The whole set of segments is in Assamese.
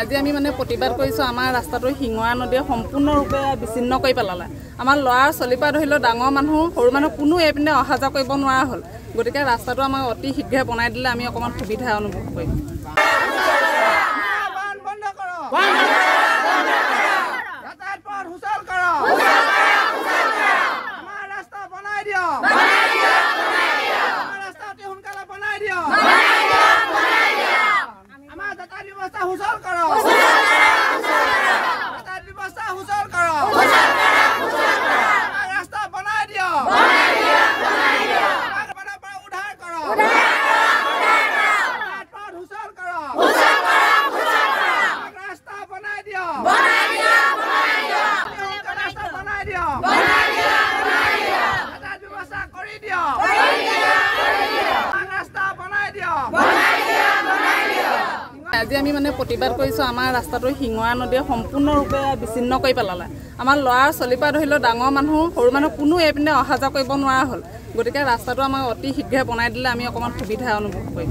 আজি আমি মানে প্ৰতিবাদ কৰিছোঁ আমাৰ ৰাস্তাটো শিঙৰা নদীয়ে সম্পূৰ্ণৰূপে বিচ্ছিন্ন কৰি পেলালে। আমাৰ ল'ৰা ছোৱালীৰ পৰা ধৰি লওক ডাঙৰ মানুহ সৰু মানুহ কোনো এইপিনে অহা যোৱা কৰিব নোৱাৰা হ'ল। গতিকে ৰাস্তাটো আমাক অতি শীঘ্ৰে বনাই দিলে আমি অকণমান সুবিধা অনুভৱ কৰিম। আজি আমি মানে প্ৰতিবাদ কৰিছোঁ আমাৰ ৰাস্তাটো শিঙৰা নদীয়ে সম্পূৰ্ণৰূপে বিচ্ছিন্ন কৰি পেলালে। আমাৰ ল'ৰা ছোৱালীৰ পৰা ধৰি লওক ডাঙৰ মানুহ সৰু মানুহ কোনো এইপিনে অহা যোৱা কৰিব নোৱাৰা হ'ল। গতিকে ৰাস্তাটো আমাক অতি শীঘ্ৰে বনাই দিলে আমি অকণমান সুবিধা অনুভৱ কৰিম।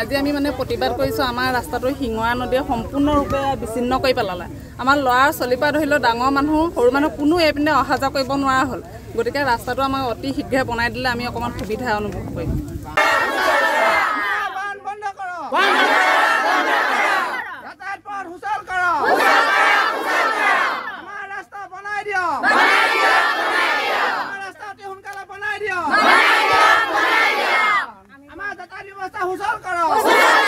আজি আমি মানে প্ৰতিবাদ কৰিছোঁ আমাৰ ৰাস্তাটো শিঙৰা নদীয়ে সম্পূৰ্ণৰূপে বিচ্ছিন্ন কৰি পেলালে। আমাৰ ল'ৰা ছোৱালীৰ পৰা ধৰি লওক ডাঙৰ মানুহ সৰু মানুহ কোনো এইপিনে অহা যোৱা কৰিব নোৱাৰা হ'ল। গতিকে ৰাস্তাটো আমাক অতি শীঘ্ৰে বনাই দিলে আমি অকণমান সুবিধা অনুভৱ কৰিম। estás usando, carajo?